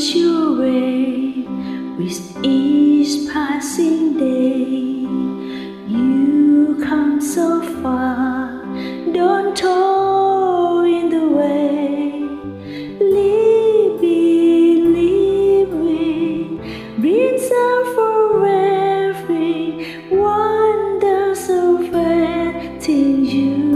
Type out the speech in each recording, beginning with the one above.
Don't lose your way with each passing day. You come so far, don't toil in the way. Live, believe it, brings out for every wonders of it till you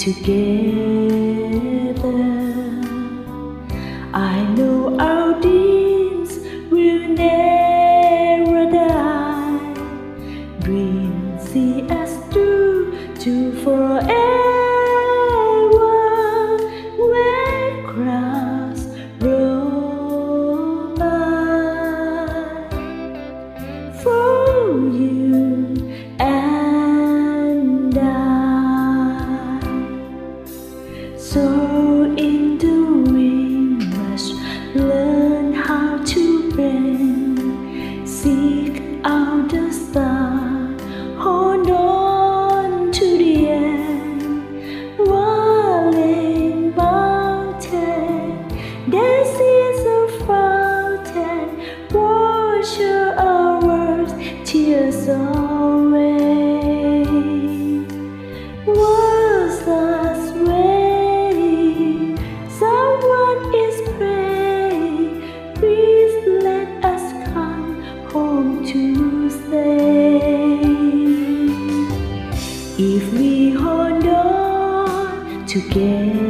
together, I know our dreams will never die. Dreams see us through to forever. When crowds roll by for you So in wind must learn how to bend, seek out the star, hold on to the end. Rolling mountain, this is a fountain, wash our tears away. If we hold on together,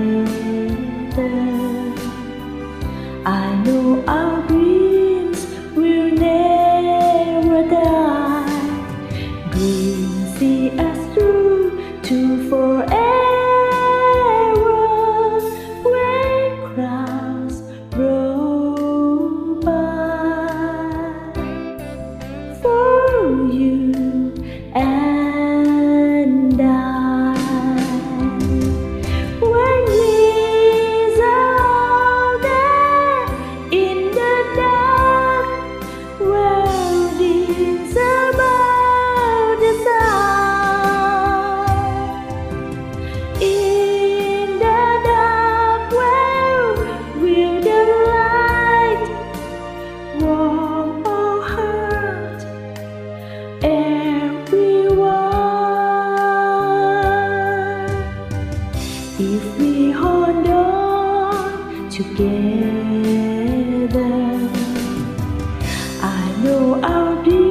together, I know our dreams